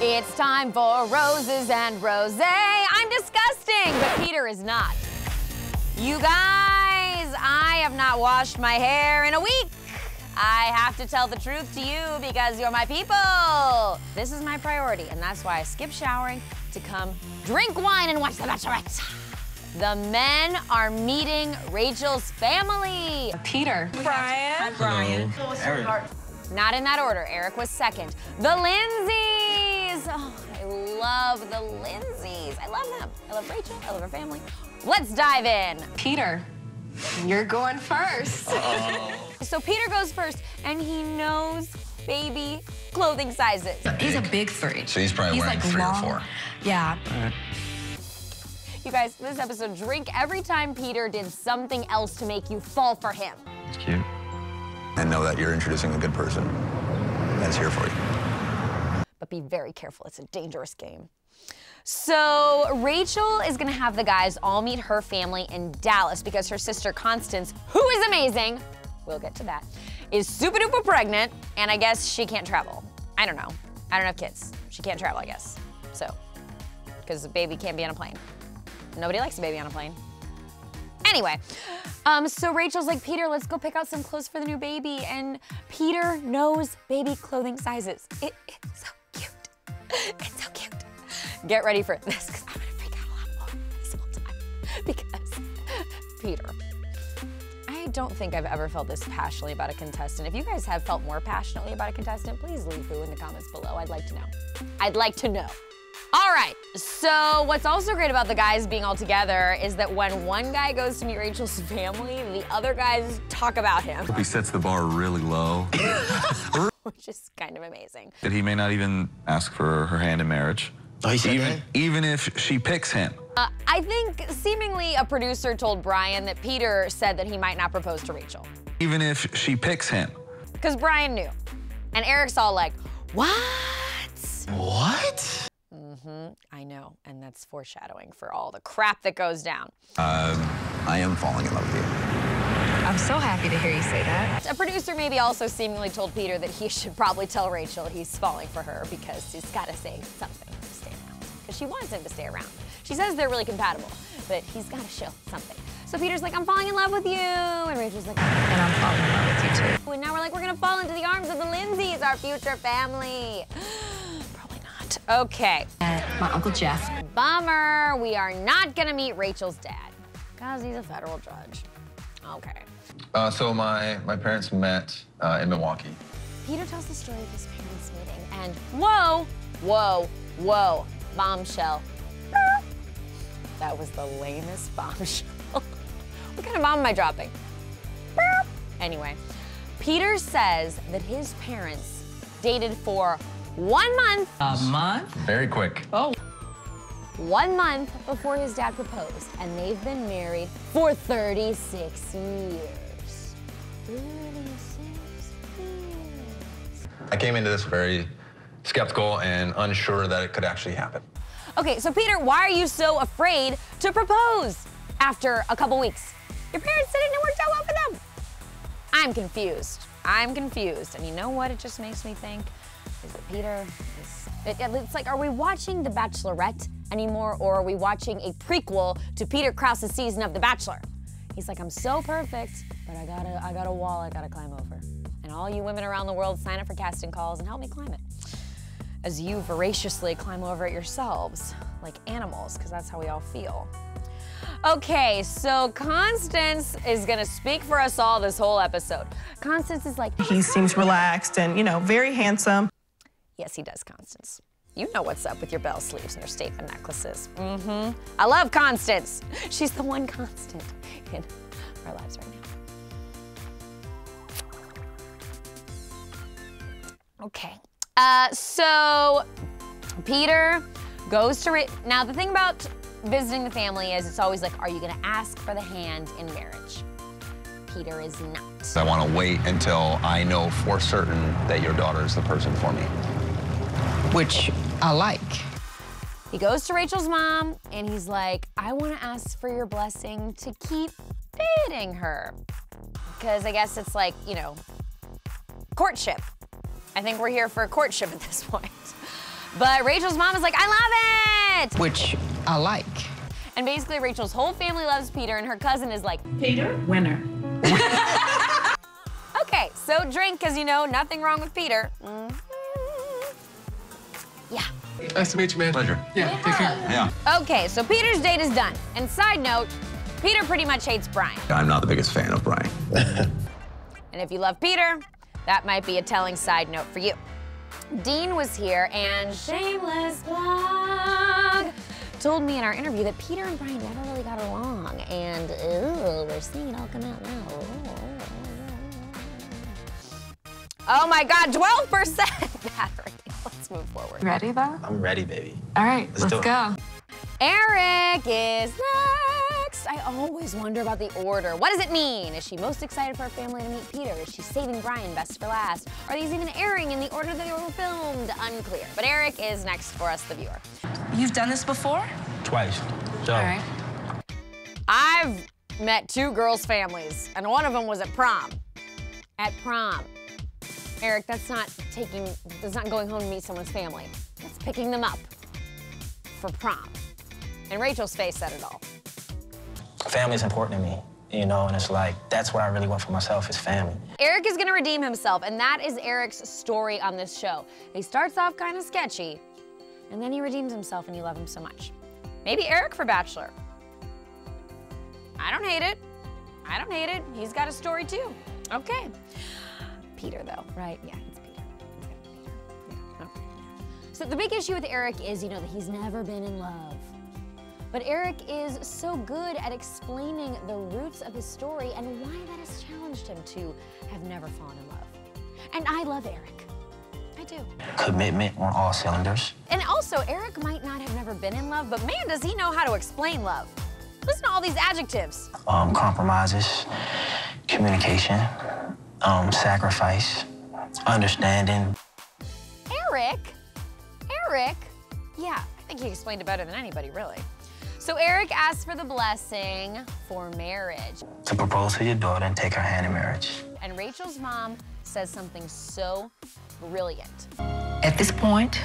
It's time for roses and rose. I'm disgusting, but Peter is not. You guys, I have not washed my hair in a week. I have to tell the truth to you because you're my people. This is my priority, and that's why I skip showering to come drink wine and watch The Bachelorette. The men are meeting Rachel's family. Peter. Bryan. Bryan. Eric. Not in that order. Eric was second. The Lindsays. Oh, I love the Lindsays. I love them. I love Rachel. I love her family. Let's dive in. Peter, you're going first. Oh. So Peter goes first, and he knows baby clothing sizes. He's a big three. So he's probably he's wearing three or four. Yeah. You guys, this episode, drink every time Peter did something else to make you fall for him. It's cute. And know that you're introducing a good person that's here for you. But be very careful, it's a dangerous game. So Rachel is gonna have the guys all meet her family in Dallas because her sister Constance, who is amazing, we'll get to that, is super duper pregnant, and I guess she can't travel. I don't know. I don't have kids. She can't travel, I guess. So, because the baby can't be on a plane. Nobody likes a baby on a plane. Anyway, um, so Rachel's like, Peter, let's go pick out some clothes for the new baby. And Peter knows baby clothing sizes. It, cute. It's so cute. Get ready for this, because I'm gonna freak out a lot more this whole time. Because Peter, I don't think I've ever felt this passionately about a contestant. If you guys have felt more passionately about a contestant, please leave who in the comments below. I'd like to know. I'd like to know. All right, so what's also great about the guys being all together is that when one guy goes to meet Rachel's family, the other guys talk about him, He sets the bar really low. which is kind of amazing. that he may not even ask for her hand in marriage. Oh, he said even, that? even if she picks him. Uh, I think seemingly a producer told Bryan that Peter said that he might not propose to Rachel. Even if she picks him. Because Bryan knew. And Eric's all like, what? What? Mm-hmm, I know, and that's foreshadowing for all the crap that goes down. I am falling in love with you. I'm so happy to hear you say that. A producer maybe also seemingly told Peter that he should probably tell Rachel he's falling for her because he's got to say something to stay around. Because she wants him to stay around. She says they're really compatible, but he's got to show something. So Peter's like, I'm falling in love with you. And Rachel's like, And I'm falling in love with you too. and now we're like, we're going to fall into the arms of the Lindsays, our future family. Probably not. Okay. And my Uncle Jeff. Bummer. We are not going to meet Rachel's dad because he's a federal judge. Okay. Uh, so my, my parents met uh, in Milwaukee. Peter tells the story of his parents' meeting, and whoa, whoa, whoa, bombshell. That was the lamest bombshell. what kind of bomb am I dropping? Anyway, Peter says that his parents dated for one month, A month? Very quick. One month before his dad proposed, and they've been married for 36 years. 36 years. I came into this very skeptical and unsure that it could actually happen. Okay, so Peter, why are you so afraid to propose after a couple weeks? Your parents said it and it worked out well for them. I'm confused. I'm confused. And you know what it just makes me think? Is it Peter is. It, it's like, are we watching The Bachelorette anymore, or are we watching a prequel to Peter Kraus's season of The Bachelor? He's like, I'm so perfect, but I got a, I got a wall I gotta climb over. And all you women around the world sign up for casting calls and help me climb it as you voraciously climb over it yourselves, like animals, because that's how we all feel. Okay, so Constance is gonna speak for us all this whole episode. Constance is like, He seems relaxed and, you know, very handsome. yes, he does, Constance. You know what's up with your bell sleeves and your statement necklaces. Mm-hmm. I love Constance. She's the one constant in our lives right now. Okay. Uh, so Peter goes to. Now, the thing about visiting the family is it's always like, are you going to ask for the hand in marriage? Peter is not. I want to wait until I know for certain that your daughter is the person for me. which I like. He goes to Rachel's mom and he's like, I want to ask for your blessing to keep dating her. Because I guess it's like, you know, courtship. I think we're here for a courtship at this point. But Rachel's mom is like, I love it! Which I like. And basically, Rachel's whole family loves Peter, and her cousin is like, Peter, winner. okay, so drink, because you know, nothing wrong with Peter. Mm. Yeah. Nice to meet you, man. Pleasure. Yeah, take care. Yeah. Okay, so Peter's date is done. And side note, Peter pretty much hates Bryan. I'm not the biggest fan of Bryan. And if you love Peter, that might be a telling side note for you. Dean was here and shameless plug told me in our interview that Peter and Bryan never really got along and ooh, we're seeing it all come out now. Oh my God, 12% battery. Let's move forward. Ready though? I'm ready, baby. All right, Let's let's, do it. go. Eric is next. I always wonder about the order. What does it mean? Is she most excited for her family to meet Peter? Is she saving Bryan best for last? Are these even airing in the order that they were filmed? Unclear. But Eric is next for us, the viewer. You've done this before? Twice. So, All right. I've met two girls' families, and one of them was at prom. At prom. Eric, that's not taking, that's not going home to meet someone's family. That's picking them up for prom. And Rachel's face said it all. family's important to me, you know, and it's like, that's what I really want for myself is family. Eric is gonna redeem himself, and that is Eric's story on this show. He starts off kind of sketchy, and then he redeems himself, and you love him so much. Maybe Eric for Bachelor. I don't hate it. I don't hate it. He's got a story too. Okay. Peter, though, right? Yeah, it's Peter. It's gotta be Peter. Yeah, okay. So the big issue with Eric is, you know, that he's never been in love. But Eric is so good at explaining the roots of his story and why that has challenged him to have never fallen in love. And I love Eric. I do. Commitment on all cylinders. And also, Eric might not have never been in love, but man, does he know how to explain love. Listen to all these adjectives. Um, compromises, communication, um, sacrifice, understanding. Eric? Eric? Yeah, I think he explained it better than anybody, really. So Eric asked for the blessing for marriage. To propose to your daughter and take her hand in marriage. And Rachel's mom says something so brilliant. At this point,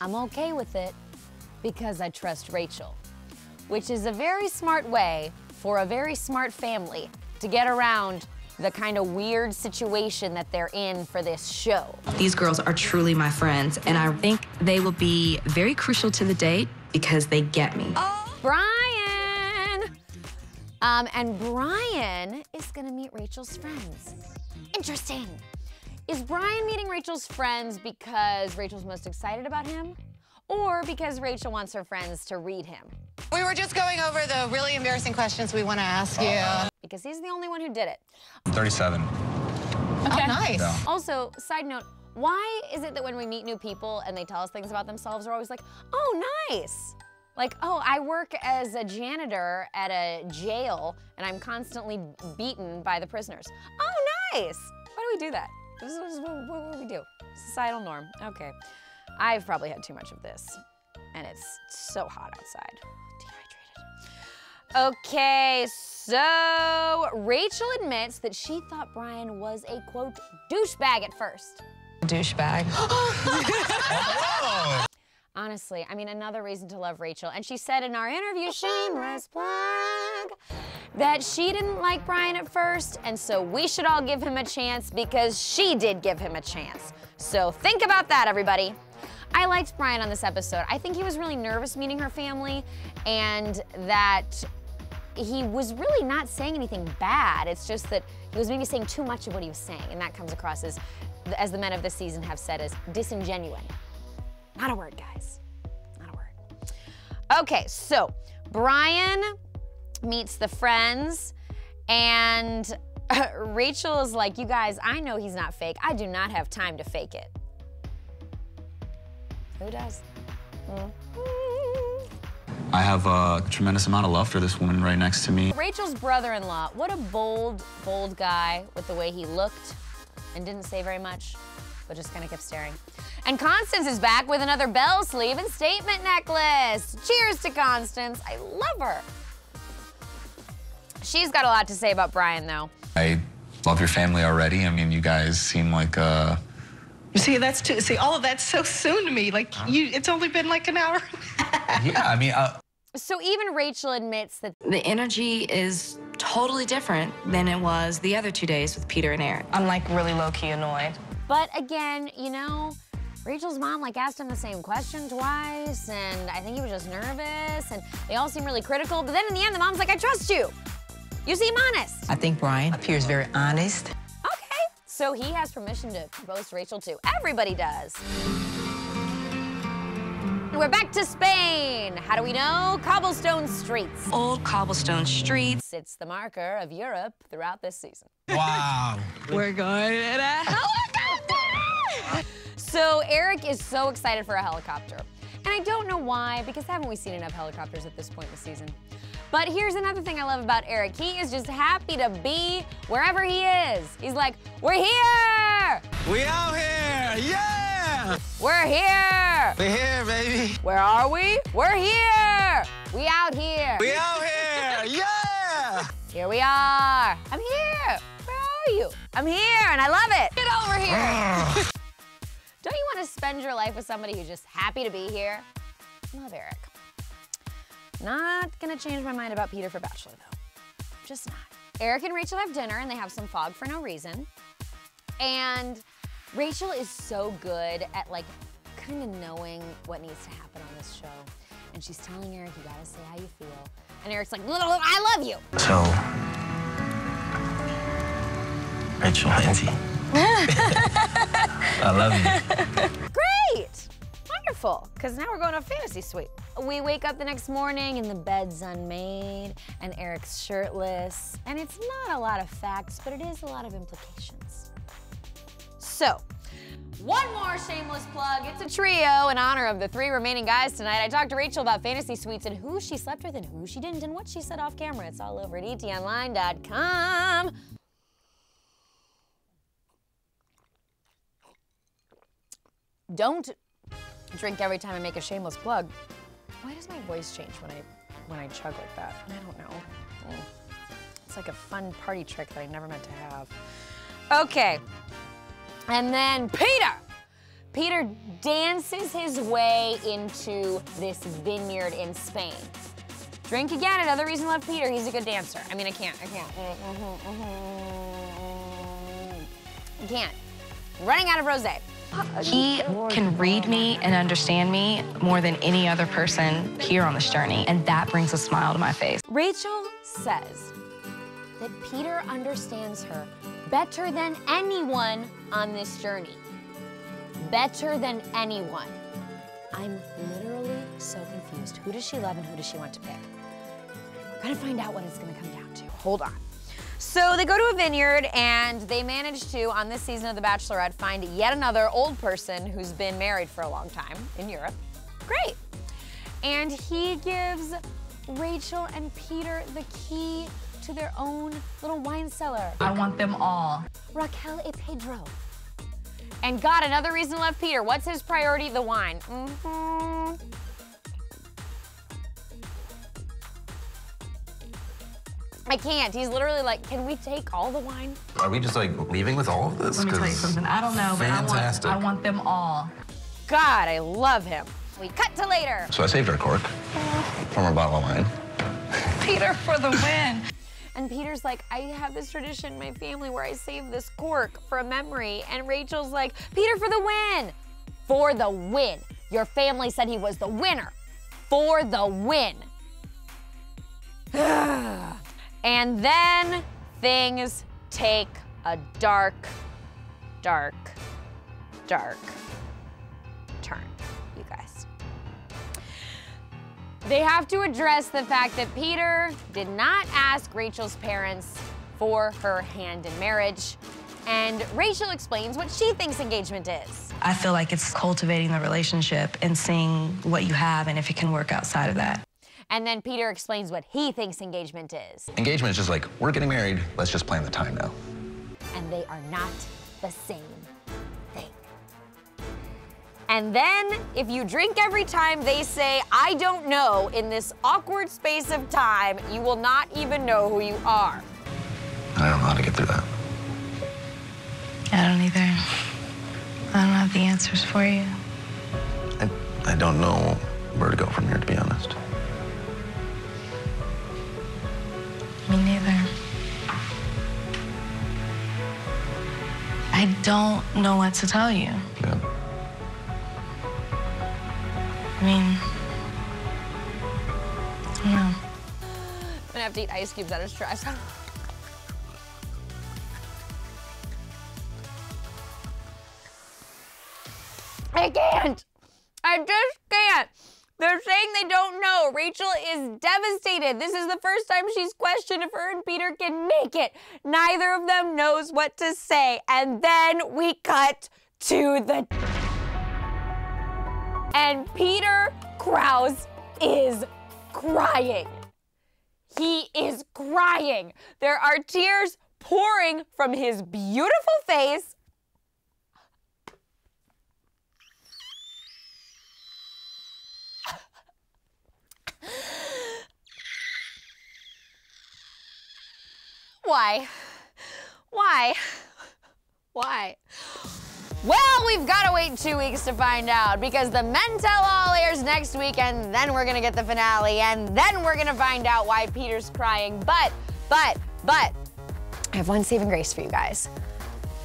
I'm okay with it because I trust Rachel, which is a very smart way for a very smart family to get around the kind of weird situation that they're in for this show. These girls are truly my friends, and I think they will be very crucial to the date because they get me. Oh, Bryan! Um, and Bryan is gonna meet Rachel's friends. Interesting. Is Bryan meeting Rachel's friends because Rachel's most excited about him? Or because Rachel wants her friends to read him? We were just going over the really embarrassing questions we want to ask you. Because he's the only one who did it. 37. Oh, nice. Also, side note, why is it that when we meet new people and they tell us things about themselves, we're always like, oh, nice? Like, oh, I work as a janitor at a jail and I'm constantly beaten by the prisoners. Oh, nice. Why do we do that? This is, this is what, what, what we do. Societal norm. Okay. I've probably had too much of this and it's so hot outside. Dehydrated. Okay, so Rachel admits that she thought Bryan was a quote douchebag at first. Douchebag. Honestly, I mean, another reason to love Rachel. And she said in our interview, shameless plug, that she didn't like Bryan at first, and so we should all give him a chance because she did give him a chance. So think about that, everybody. I liked Bryan on this episode. I think he was really nervous meeting her family, and that he was really not saying anything bad. It's just that he was maybe saying too much of what he was saying, and that comes across as, as the men of this season have said, as disingenuine. Not a word, guys. Not a word. Okay, so Bryan meets the friends, and Rachel is like, You guys, I know he's not fake. I do not have time to fake it. Who does? Hmm. I have a tremendous amount of love for this woman right next to me. Rachel's brother in law, what a bold, bold guy with the way he looked and didn't say very much, but just kind of kept staring. And Constance is back with another bell sleeve and statement necklace. Cheers to Constance. I love her. She's got a lot to say about Bryan, though. I love your family already. I mean, you guys seem like a See, that's too. See, all of that's so soon to me. Like you, it's only been like an hour. Yeah, I mean, uh, So even Rachel admits that The energy is totally different than it was the other two days with Peter and Eric. I'm like really low key annoyed. But again, you know, Rachel's mom like asked him the same question twice, and I think he was just nervous, and they all seem really critical. But then in the end, the mom's like, I trust you. You seem honest. I think Bryan appears very honest. Okay. So he has permission to propose to Rachel too. Everybody does. We're back to Spain. How do we know? Cobblestone streets. Old cobblestone streets. It's the marker of Europe throughout this season. wow. We're going in a helicopter! So Eric is so excited for a helicopter. And I don't know why, because haven't we seen enough helicopters at this point in the season? But here's another thing I love about Eric. He is just happy to be wherever he is. He's like, we're here! We out here! Yeah! We're here! We're here, baby! Where are we? We're here! We out here! We out here! Yeah! Here we are! I'm here! Where are you? I'm here and I love it! Get over here! Don't you want to spend your life with somebody who's just happy to be here? Love Eric. Not gonna change my mind about Peter for Bachelor though. Just not. Eric and Rachel have dinner and they have some fog for no reason. And Rachel is so good at like kind of knowing what needs to happen on this show. And she's telling Eric, you gotta say how you feel. And Eric's like, I love you. So, Rachel Lindsay. I love you. Great! Wonderful, because now we're going to a fantasy suite. We wake up the next morning and the bed's unmade and Eric's shirtless. And it's not a lot of facts, but it is a lot of implications. So, one more shameless plug. It's a trio in honor of the three remaining guys tonight. I talked to Rachel about fantasy suites and who she slept with and who she didn't and what she said off camera. It's all over at etonline.com. Don't drink every time I make a shameless plug. Why does my voice change when I when I chug like that? I don't know. It's like a fun party trick that I never meant to have. Okay. And then Peter. Peter dances his way into this vineyard in Spain. Drink again, another reason to love Peter. He's a good dancer. I mean, I can't, I can't. I can't. Running out of rosé. He can read me and understand me more than any other person here on this journey, and that brings a smile to my face. Rachel says that Peter understands her better than anyone on this journey. Better than anyone. I'm literally so confused. Who does she love and who does she want to pick? We're gonna find out what it's gonna come down to. Hold on. So they go to a vineyard and they manage to, on this season of The Bachelorette, find yet another old person who's been married for a long time in Europe. Great. And he gives Rachel and Peter the key to their own little wine cellar. I want them all. Raquel y Pedro. And God, another reason to love Peter. What's his priority? The wine. Mm -hmm. I can't. He's literally like, can we take all the wine? Are we just like leaving with all of this? Let me tell you 'Cause- something. I don't know, but I want, I want them all. God, I love him. We cut to later. So I saved our cork from our bottle of wine. Peter for the win. And Peter's like, I have this tradition in my family where I save this cork for a memory. And Rachel's like, Peter for the win. For the win. Your family said he was the winner. For the win. and then things take a dark, dark, dark turn, They have to address the fact that Peter did not ask Rachel's parents for her hand in marriage. And Rachel explains what she thinks engagement is. I feel like it's cultivating the relationship and seeing what you have and if it can work outside of that. And then Peter explains what he thinks engagement is. Engagement is just like, we're getting married, let's just plan the time now. And they are not the same thing. And then, if you drink every time they say, I don't know, in this awkward space of time, you will not even know who you are. I don't know how to get through that. I don't either. I don't have the answers for you. I, I don't know where to go from here, to be honest. Me neither. I don't know what to tell you. Ice cubes out of stress. I can't. I just can't. They're saying they don't know. Rachel is devastated. This is the first time she's questioned if her and Peter can make it. Neither of them knows what to say. And then we cut to the. And Peter Kraus is crying. He is crying. There are tears pouring from his beautiful face. Why? Why? Why? Well, we've got to wait two weeks to find out because the Men Tell All airs next week, and then we're gonna get the finale, and then we're gonna find out why Peter's crying. But, but, but, I have one saving grace for you guys.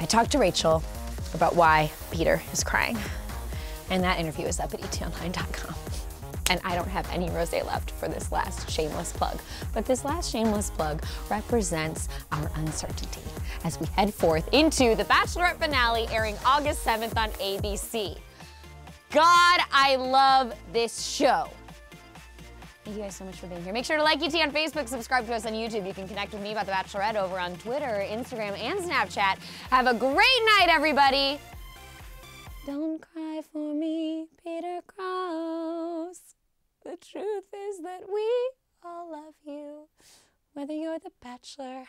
I talked to Rachel about why Peter is crying, and that interview is up at etonline.com. And I don't have any rose left for this last shameless plug. But this last shameless plug represents our uncertainty as we head forth into the Bachelorette finale airing August 7th on ABC. God, I love this show. Thank you guys so much for being here. Make sure to like ET on Facebook, subscribe to us on YouTube. You can connect with me about The Bachelorette over on Twitter, Instagram, and Snapchat. Have a great night, everybody. Don't cry for me, Peter Kraus. The truth is that we all love you. Whether you're the bachelor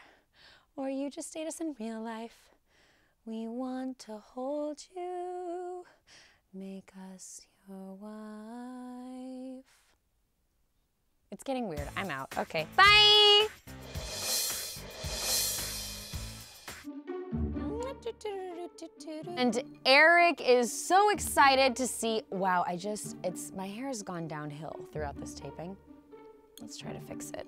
or you just date us in real life, we want to hold you, make us your wife. It's getting weird. I'm out. Okay. Bye. And Eric is so excited to see, wow, I just, it's, my hair has gone downhill throughout this taping. Let's try to fix it.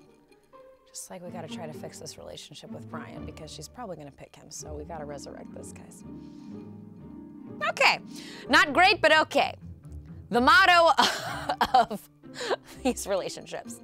Just like we gotta try to fix this relationship with Bryan because she's probably gonna pick him, so we gotta resurrect this, guys. Okay, not great, but okay. The motto of these relationships.